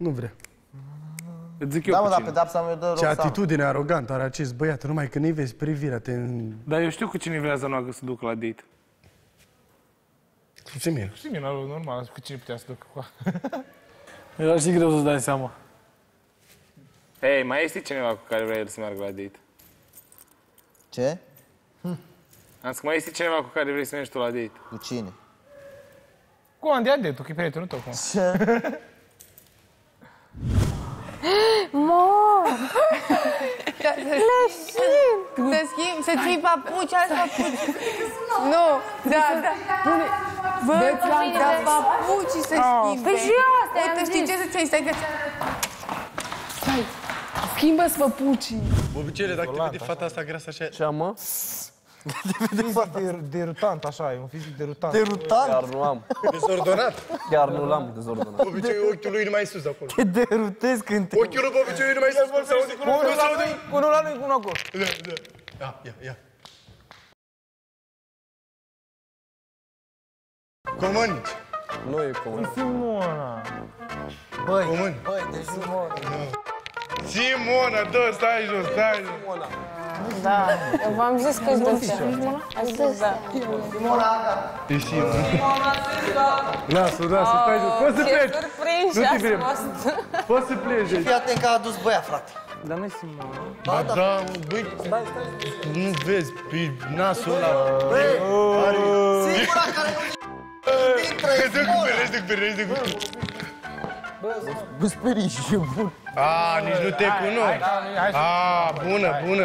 Nu vrea. Îți zic eu Da, cu mă, dar cine. pedapsa mi-o dă Ce Roxana. atitudine arogantă are acest băiat, numai când îi vezi privirea, te... Dar eu știu cu cine vrea Zanoagă să ducă la date. Cu ce mie? Și mine, normal, cu cine putea să duc cu Era și greu să-ți dai seama. Hei, mai este cineva cu care vrea el să meargă la date? Ce? Am zis că mai este cineva cu care vrei să mergi tu la date? Cu cine? Cu Andy Ade, tu, că e prietenul tău, cum? Să schimb, să ții papuci, alți papuci. Nu, da, da. Bă, da, papuci să schimbe. Păi și asta Uite, am știi zis. ce să ți stai că... Stai, schimbă-ți păpucii. Obiceiule, dacă te vede fata asta grasă așa... Ce am, mă? Derutant, așa, e un fizic derutant. Derutant? Chiar nu am. Dezordonat. Chiar nu l-am dezordonat. Obiceiul ochiul lui numai sus acolo. Te derutez când te... Ochiul lui pe obiceiul numai sus. Cum se aude? Cum se aude? Cu unul la noi, cu unul acolo. Da, da. Ia, ia, ia. Comănici. Nu e comun. Simona. Băi, Comâni. băi, deci nu... Simona, dă, stai jos, stai jos. Da, eu v-am zis că îți dă Ați zis, da. E Simona. Lasă, lasă, stai jos. Poți să pleci. surprins Nu te ați vrem. fost. Poți să pleci aici. Fii atent că a adus băia, frate. Dar nu-i Simona. Ba da, băi, nu vezi, pe nasul ăla. Singura care nu intră e Îți duc Simona. pe îți duc pe îți duc pe Bă, speriți și e bun. A, nici nu te cunosc. A, bună, bună.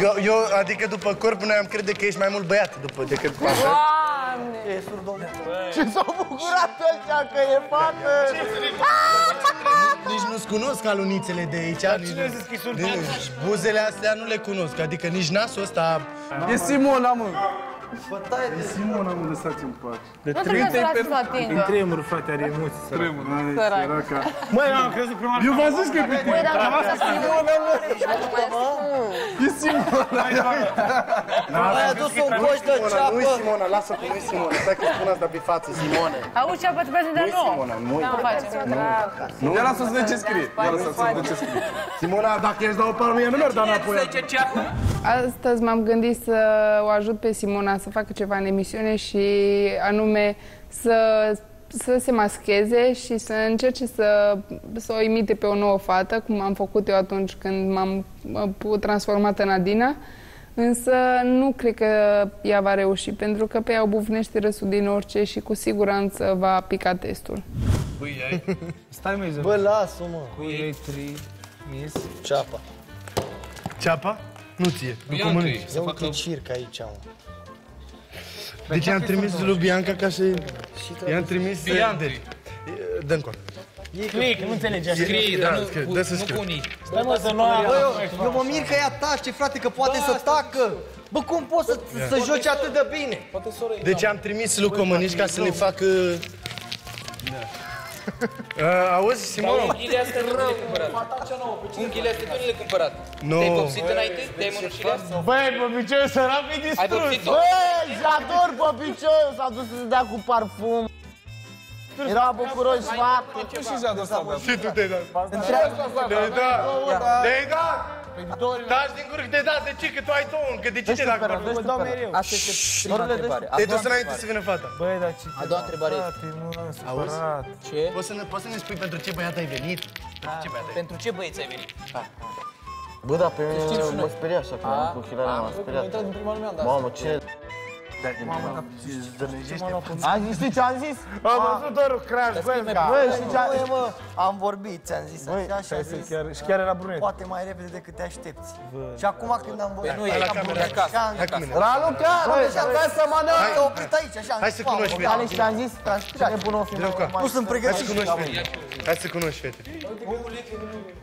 Eu, eu, adică după corp, noi am crede că ești mai mult băiat după, decât fată. Doamne! Ce s-au bucurat ăștia că e fată? Nici nu-ți cunosc alunițele de aici. Nici Cine a zis că e surdat? nici buzele astea nu le cunosc, adică nici nasul ăsta... E Simona, mă. Bă, taie de Simona, mă lăsați în pace. Nu trebuie să lași să atingă. Tremur, frate, are emoții. Tremur, Sărac. Măi, am crezut prima Eu v-am zis că e pe Băi, dar nu trebuie să E Simona. Ai adus un coș de Simona, nu e ceapă. Simona, lasă că nu e Simona. Stai că spun asta pe față, Simona. Auzi ce a pătrat de Nu e nou? Simona, nu e. Nu face. Ia lasă să vedem ce scrie. Ia lasă să vedem ce scrie. Simona, dacă ești dau o palmă, ea nu merg da înapoi. Astăzi m-am gândit să o ajut pe Simona să facă ceva în emisiune și anume să, să se mascheze și să încerce să, să o imite pe o nouă fată, cum am făcut eu atunci când m-am uh, transformat în Adina. Însă nu cred că ea va reuși, pentru că pe ea o bufnește râsul din orice și cu siguranță va pica testul. Stai, măi, zău. Bă, lasă mă. Cu ei trimis. Ceapa. Ceapa? Nu ție, nu comunici. E un circ aici, mă. Deci i-am trimis lui Bianca ca să... I-am trimis... Bianca. Dă încoa. Click, nu înțelege așa. Scrie, dar nu, dă să scrie. Stai, mă, să nu ai... Bă, eu, eu mă mir că ea tace, frate, că poate să tacă. Bă, cum poți să, să joci atât de bine? Deci am trimis lui Comănici ca să ne facă... Uh, auzi, Simona? Unghiile astea nu le cumpărat. Unghiile astea nu le cumpărat. Nu. Te-ai vopsit înainte? Te-ai mănușile astea? Băi, bă, piciorul sărac e Ai distrus. vopsit-o? Bă, și ador pe picior, s-a dus să dea cu parfum. Era bucuros faptul. Tu și Jadu ăsta, bă. Și tu te-ai dat. Te-ai dat. Te-ai dat. Taci din gură că te-ai dat. De ce? Că tu ai două încă. De ce te-ai dat? Bă, dau mereu. Asta este prima întrebare. A Te-ai doua dus înainte să vină fata. Băi, dar ce... A doua întrebare este. Frate, nu am supărat. Ce? Poți să ne, poți să ne spui pentru ce băiat ai venit? Pentru ce băiat ai venit? Pentru ce băieți ai venit? Bă, da, pe mine mă speria așa, că cu ochilarea m-a speriat. intrat în prima lumea, da. Mamă, ce... Ai zis, știi ce am zis? Am văzut doar un crash, băi, Băi, știi ce am zis? mă, am vorbit, ți-am zis așa și am zis. chiar, și chiar era brunet. Poate mai repede decât te aștepți. Și acum când am vorbit... Nu e, la cameră. acasă. Hai cu mine. Ralu, chiar, bă, și acasă mănânc. Hai, oprit aici, așa. am Hai zis, să mamă, cunoști bă, fete. Ale și am zis, ce ne pun o filmă Vreau ca- mai... Nu sunt Hai să pregătit. cunoști fete. Hai să cunoști fete.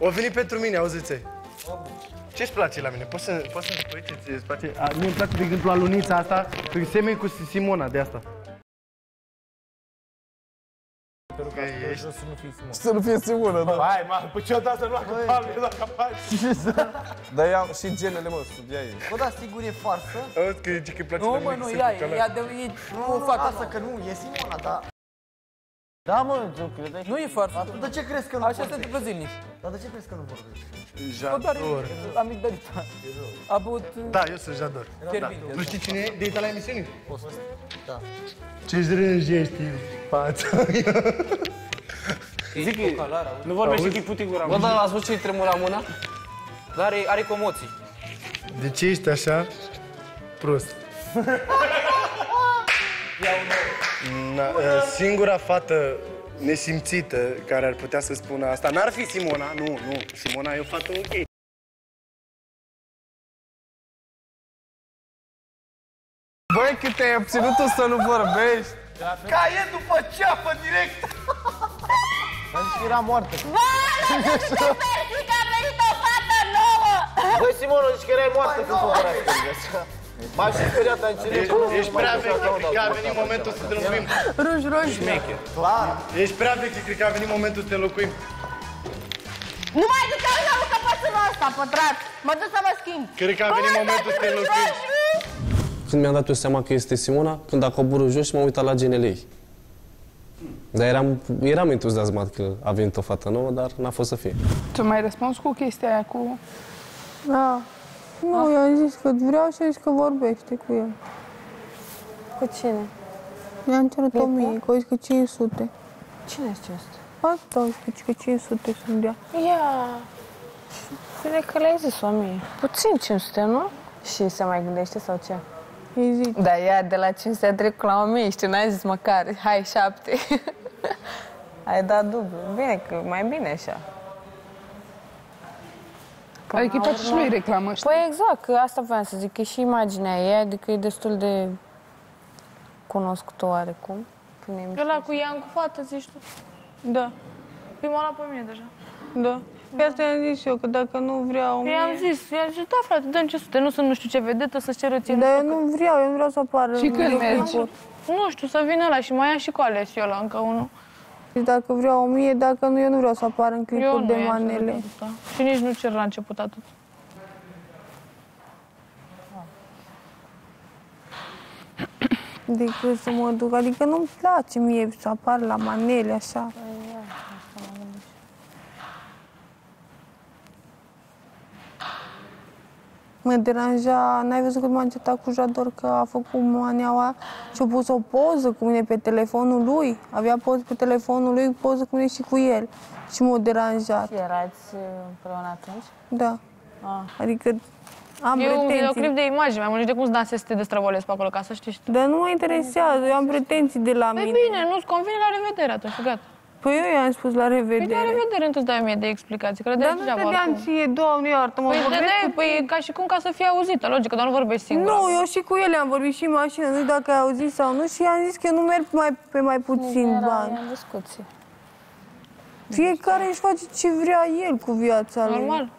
O venit pentru mine, auziți ce-ți place la mine? Poți să, poți să-mi spui ce ți place? A, mie îmi place, de exemplu, alunița asta, că semeni cu Simona de asta. Că ești... Să nu fii Simona. Să nu fie Simona, da. Hai, mă, păi ce odată să nu facă palme, dacă faci. Dar ia și genele, mă, studia ei. Bă, da, sigur e farsă. Auzi că zice că îi place Nu, la mă, mic nu, să ia, fie ia de, e Nu, o nu, fată. asta că nu, e Simona, da. Da, mă, tu credeai? Nu e farsă. Atunci de ce crezi că nu Așa se vorbești? întâmplă zilnic. Dar de ce crezi că nu vorbești? Bă, doar Jador. amigdalita. A băut Da, eu sunt Jador. fierbinte. Tu știi cine e de la emisiune? Da. Ce-ți rânjești în fața Zic că nu vorbește și puti gura. Bă, dar ați văzut ce-i tremura mâna? Dar are, are comoții. De ce ești așa prost? Na, uh, singura fată nesimțită care ar putea să spună asta n-ar fi Simona, nu, nu. Simona e o fată ok. Băi, cât te-ai obținut tu să nu vorbești? Ca e după ceapă, direct! Am zis că era moartă. Băi, Simona, zici că erai moartă când cumpărați așa. M-am și speriat, am ținut. Ești, ești prea veche, cred că a venit momentul să te înlocuim. Ruj, ruj. Clar. Ești prea veche, cred că a venit momentul să te înlocuim. Nu mai duc la căpățânul ăsta, pătrat. Mă duc să mă schimb. Cred că a venit momentul să te înlocuim. Când mi-am dat eu seama că este Simona, când a coborât jos și m-am uitat la genele ei. Dar eram, eram entuziasmat că a venit o fată nouă, dar n-a fost să fie. Tu mai răspuns cu chestia aia cu... Da. Nu, i-am zis că vreau și a zis că vorbește cu el. Cu cine? I-am cerut o mie, că a zis că 500. Cine este ăsta? Asta au zis că 500 să-mi dea. Ia. Bine că le-ai zis o mie. Puțin 500, nu? Și se mai gândește sau ce? Îi zic, Da, ea de la 500 a trecut la 1000 și tu n-ai zis măcar, hai 7. Ai dat dublu. Bine că mai bine așa. Adică îi face și lui reclamă, știi? Păi exact, că asta voiam să zic, că și imaginea ei, adică e destul de cunoscută oarecum. Prin emisiune. ăla cu Ian cu fată, zici tu? Da. Păi m-a luat pe mine deja. Da. Pe asta i-am zis eu, că dacă nu vreau o mie... I-am zis, i-am zis, da frate, dăm 500, nu sunt nu știu ce vedetă să-ți ceră ție. Dar eu nu vreau, eu nu vreau să apară. Și când în mergi? clipuri. Nu știu, să vină la și mai ia și cu ales eu la încă unul. Deci dacă vreau o mie, dacă nu, eu nu vreau să apar în Eu clipuri nu de i-am cerut manele. atâta. Și nici nu cer la început atât. Decât să mă duc, adică nu-mi place mie să apar la manele așa. Mă deranja, n-ai văzut când m-a încetat cu Jador că a făcut maneaua și a pus o poză cu mine pe telefonul lui. Avea poză pe telefonul lui, poză cu mine și cu el. Și m-a deranjat, Erați uh, împreună atunci? da. Adică am Eu un pretenții. videoclip de imagini, mai mult nici de cum să dansezi să te destrăbolezi pe acolo, ca să știi și tu. Dar nu mă interesează, eu am pretenții de la Păi mine. bine, nu-ți convine la revedere atunci, și gata. Păi eu i-am spus la Păi de la revedere. revedere nu-ți dai mie de explicații, că le dai Dar nu degeaba dădeam oricum. ție, doamne, iartă-mă, Păi, vorbesc de cu păi e ca și cum ca să fie auzită, logică, dar nu vorbești singur. Nu, eu și cu ele am vorbit și în mașină, nu știu dacă ai auzit sau nu, și i-am zis că eu nu merg mai, pe mai puțin bani. în discuție. Fiecare își face ce vrea el cu viața lui. Normal.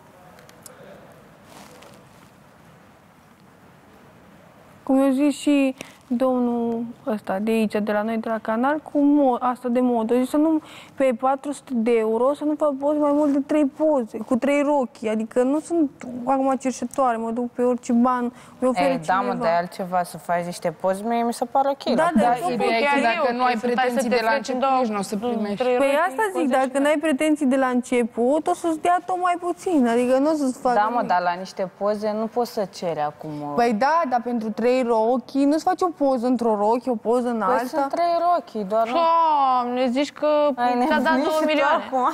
Cum eu zis și domnul ăsta de aici, de la noi, de la canal, cu mo- asta de modă. Zice să nu, pe 400 de euro, să nu fac poze mai mult de 3 poze, cu 3 rochi. Adică nu sunt acum cerșătoare, mă duc pe orice ban, mi oferă Ei, da, mă, cineva. dar e altceva să faci niște poze, mie mi se pare ok. Da, la da, fel. da, Ideea e că chiar dacă eu, nu ai că să stai să pretenții te de la freci în început, două- nici nu o să primești. trei Păi rochi, asta zic, poze dacă și- n-ai pretenții de la început, o să-ți dea tot mai puțin. Adică nu o să-ți facă Da, mă, nimic. dar la niște poze nu poți să ceri acum. o- Păi da, dar pentru trei rochi nu-ți faci o poză într-o rochi, o poză în Păi alta. sunt trei rochi, doar nu... Doamne, zici că Ai ți-a dat nebunit 2 și tu milioane. acum.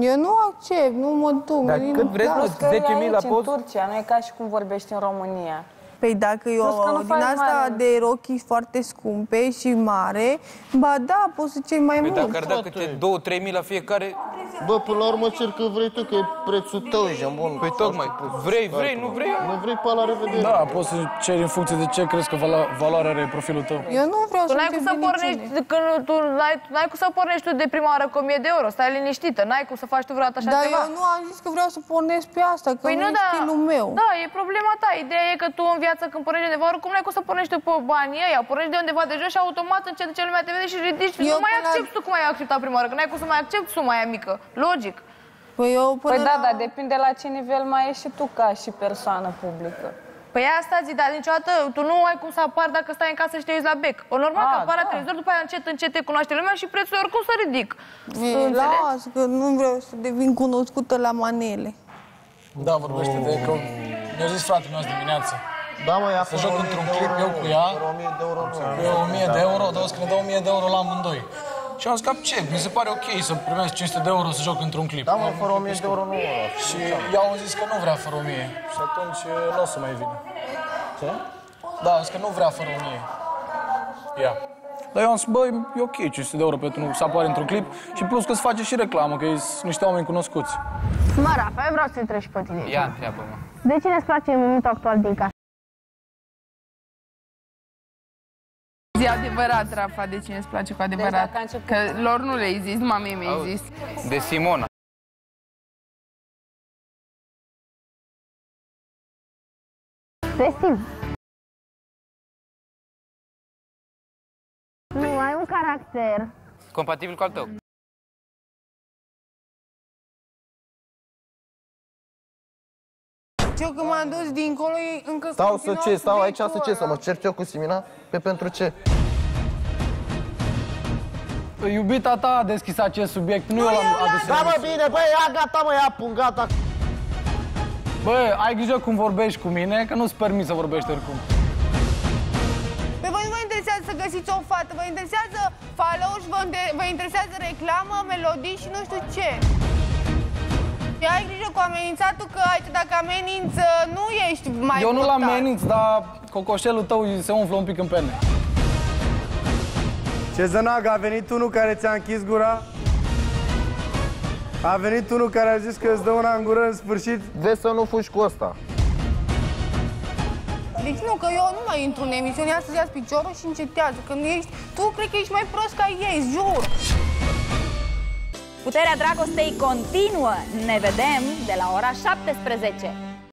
Eu nu accept, nu mă duc. Dar nici cât nu- vreți, da. mă, Plus că e 10.000 la aici, în post? Turcia, nu e ca și cum vorbești în România. Păi dacă eu Plus că nu din faci asta mare. de rochi foarte scumpe și mare, ba da, poți să ceri mai Păi mult. dacă ar da câte 2-3 mii la fiecare, Bă, până la urmă cer că vrei tu, că e prețul tău, e jambon. Păi tocmai, vrei, vrei, nu vrei, Nu vrei pe la revedere. Da, poți să ceri în funcție de ce crezi că valo- valoare are profilul tău. Eu nu vreau Tu să n-ai cum să intervin pornești, niciune. când tu n-ai, n-ai cum să pornești tu de prima oară cu 1000 de euro, stai liniștită, n-ai cum să faci tu vreodată așa Dar ceva. eu nu am zis că vreau să pornesc pe asta, că Păi nu, nu, e da, stilul meu. da, e problema ta. Ideea e că tu în viață când pornești undeva, oricum n-ai cum să pornești tu pe banii ăia, pornești de undeva de jos și automat încet ce lumea te vede și ridici. Eu nu mai până la- accepti tu cum ai acceptat prima oară, că n-ai cum să mai accepti suma aia mică. Logic. Păi eu până Păi da, la... dar depinde la ce nivel mai ești și tu ca și persoană publică. Păi asta zi, dar niciodată tu nu ai cum să apar dacă stai în casă și te uiți la bec. O normal A, că apar la da. televizor, după aia încet, încet te cunoaște lumea și prețul oricum să ridic. E, Înțelegi? las, că nu vreau să devin cunoscută la manele. Da, vorbește de că mi-a zis fratele meu azi dimineață. Da, mă, ia Să joc într-un clip eu cu ea. Fără 1000 de euro nu. Eu 1000 de euro, dar o să că ne dau 1000 de euro la amândoi. Și am zis că ce, mi se pare ok să primesc 500 de euro să joc într-un clip. Da, mă, fără 1000 de euro nu. Și ea au zis că nu vrea fără 1000 și atunci nu o să mai vină. Ce? Da, au zis că nu vrea fără 1000. Ia. Dar eu am zis, băi, e ok 500 de euro pentru să apare într-un clip și plus că se face și reclamă, că sunt niște oameni cunoscuți. Mă, Rafa, eu vreau să te și pe tine. Ia, întreabă mă. De cine îți place în momentul actual din casă? Zi adevărat, Rafa, de cine îți place cu adevărat. dacă a început- Că lor nu le-ai zis, numai mie mi-ai zis. De Simona. Te stim. Nu, ai un caracter. Compatibil cu al tău. Eu când m-am dus dincolo, ei încă Stau să continuau ce, stau aici să subiectul ce, să ăla. mă cert eu cu Simina? Pe pentru ce? Iubita ta a deschis acest subiect, nu eu l-am adus. Da, mă, bine, băi, ia gata, mă, ia pun, gata. Bă, ai grijă cum vorbești cu mine, că nu-ți permit să vorbești oricum. Pe voi nu vă interesează să găsiți o fată, vă interesează followers, vă, inter- vă interesează reclamă, melodii și nu știu ce. Și ai grijă cu amenințatul că aici dacă ameninți nu ești mai Eu nu-l brutal. ameninț, dar cocoșelul tău se umflă un pic în pene. Ce zănagă, a venit unul care ți-a închis gura? A venit unul care a zis că îți dă una în gură în sfârșit? Vezi să nu fugi cu ăsta. Deci nu, că eu nu mai intru în emisiune, ia să-ți ia piciorul și încetează. Că nu ești, tu cred că ești mai prost ca ei, jur. Puterea dragostei continuă. Ne vedem de la ora 17.